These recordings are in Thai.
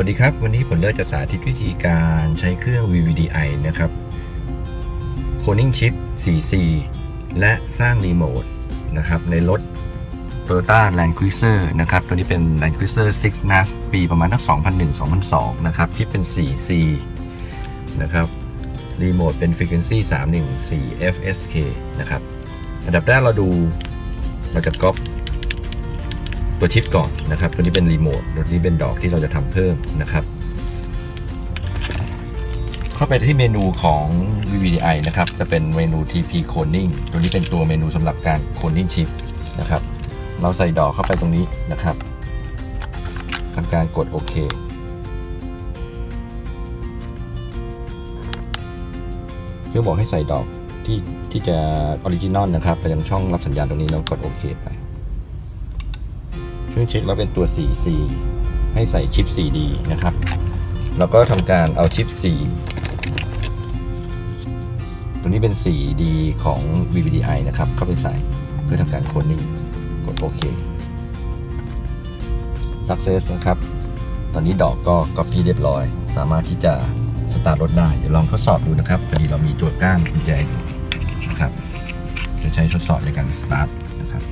วัสดีครับ วันนี้ผมเลือกจะสาธิตวิธีการใช้เครื่อง VVDI นะครับ Coning Chip 4C และสร้างรีโมทนะครับในรถ Toyota Land Cruiser นะครับ ตัวนี้เป็น Land Cruiser 6 NAS ปีประมาณทั้ง2001-2002 นะครับ ชิปเป็น 4C นะครับรีโมทเป็น Frequency 314 FSK นะครับ อันดับแรกเราดูเราจะก๊อป ตัวชิปก่อนนะครับ ตัวนี้เป็นรีโมทตัวนี้เป็นดอกที่เราจะทำเพิ่มนะครับ เข้าไปที่เมนูของ VVDI นะครับ จะเป็นเมนู TP Cloning ตัวนี้เป็นตัวเมนูสำหรับการ Cloning chip นะครับ เราใส่ดอกเข้าไปตรงนี้นะครับทำการกดโอเคเครื่องบอกให้ใส่ดอกที่ที่จะoriginal นะครับ ไปยังช่องรับสัญญาณตรงนี้แล้วกดโอเคไป เครื่องเช็คแล้วเป็นตัว 4C ให้ใส่ชิป 4D นะครับ แล้วก็ทำการเอาชิป 4 ตัวนี้เป็น 4D ของ VVDI นะครับ เข้าไปใส่เพื่อทำการโคดนิ่งกดโอเค Success นะครับ ตอนนี้ดอกก็ Copy เรียบร้อย สามารถที่จะสตาร์ทรถได้ เดี๋ยวลองทดสอบดูนะครับพอดีเรามีตัวก้านกุญแจอยู่นะครับ จะใช้ทดสอบในการสตาร์ทนะครับ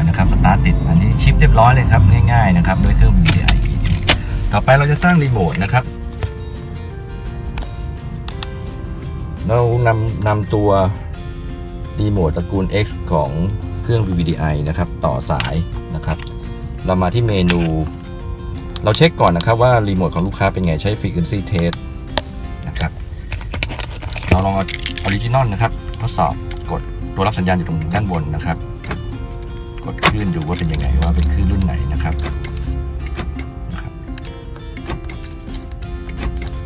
อยนะครับสตาร์ทติดอันนี้ชิปเรียบร้อยเลยครับง่ายๆนะครับด้วยเครื่อง VDI ต่อไปเราจะสร้างรีโมทนะครับ เรานำนำตัวรีโมทตระกูล X ของเครื่อง VVDI นะครับ ต่อสายนะครับ เรามาที่เมนู เราเช็คก่อนนะครับว่ารีโมทของลูกค้าเป็นไงใช้ Frequency Test นะครับ เราลองเอา original นะครับ ทดสอบกดตัวรับสัญญาณอยู่ตรงด้านบนนะครับ ดูคลื่นดูว่าเป็นยังไงว่าเป็นคลื่นรุ่นไหนนะครับนะครับ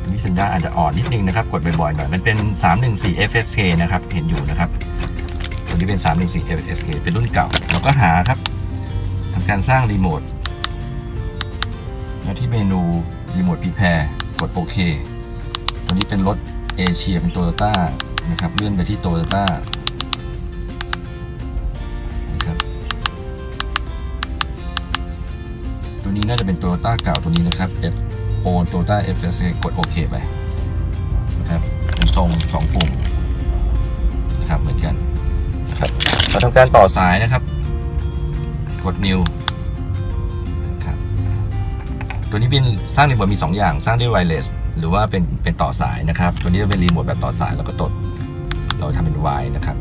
อันนี้สัญญาณอาจจะอ่อนนิดนึงนะครับ กดบ่อยๆหน่อย มันเป็น 314 FSK นะครับ เห็นอยู่นะครับ ตัวนี้เป็น 314 FSK เป็นรุ่นเก่า เราก็หาครับทำการสร้างรีโมทมาที่เมนู Remote Prepare กดโอเค ตัวนี้เป็นรถเอเชียเป็นโตโยต้านะครับ เลื่อนไปที่โตโยต้า ตัวนี้น่าจะเป็นโตโยต้าเก่าตัวนี้นะครับ F O Toyota FS กดโอเคไปนะครับเป็นทรงสองปุ่มนะครับเหมือนกันนะครับเราทำการต่อสายนะครับ กด new นะครับตัวนี้เป็นสร้างรีโมทมี 2 อย่างสร้างด้วย wireless หรือว่าเป็นเป็นต่อสายนะครับ ตัวนี้จะเป็นรีโมทแบบต่อสายแล้วก็กด เราทำเป็น Y นะครับ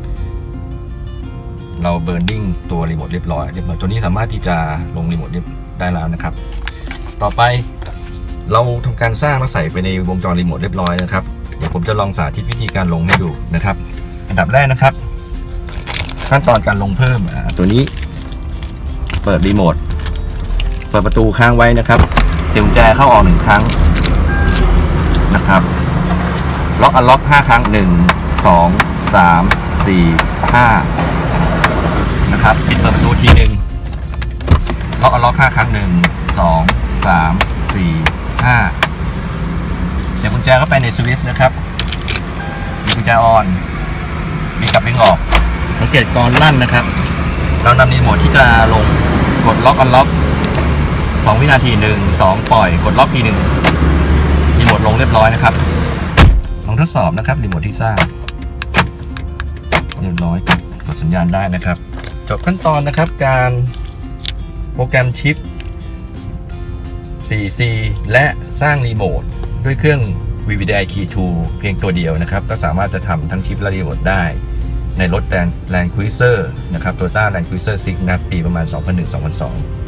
เรา burning ตัวรีโมทเรียบร้อยเรียบร้อยตัวนี้สามารถที่จะลงรีโมท ได้แล้วนะครับ ต่อไปเราทำการสร้างแล้วใส่ไปในวงจรรีโมทเรียบร้อยนะครับ เดี๋ยวผมจะลองสาธิตวิธีการลงให้ดูนะครับ อันดับแรกนะครับ ขั้นตอนการลงเพิ่มตัวนี้ เปิดรีโมทเปิดประตูค้างไว้นะครับเสียบกุญแจเข้าออกหนึ่งครั้งนะครับล็อกอันล็อกห้าครั้งหนึ่งสองสามสี่ห้านะครับปิดเปิดประตูทีหนึ่ง ล็อกอันล็อกห้าครั้งหนึ่งสองสามสี่ห้าเสียบกุญแจเข้าไปในสวิตช์นะครับมีกุญแจออนมีกลับเองออก สังเกตกรลั่นนะครับ เรานำรีโมทที่จะลงกดล็อกอันล็อกสองวินาทีหนึ่งสองปล่อย กดล็อกทีหนึ่งรีโมทลงเรียบร้อยนะครับลองทดสอบนะครับรีโมทที่สร้างเรียบร้อยกดกดสัญญาณได้นะครับ จบขั้นตอนนะครับการ โปรแกรมชิป 4C และสร้างรีโมทด้วยเครื่อง VVDI Key 2เพียงตัวเดียวนะครับ ก็สามารถจะทำทั้งชิปและรีโมทได้ ในรถแลนด์ครุยเซอร์นะครับโตโยต้าแลนด์ครุยเซอร์ Cygnus ปีประมาณ 2001-2002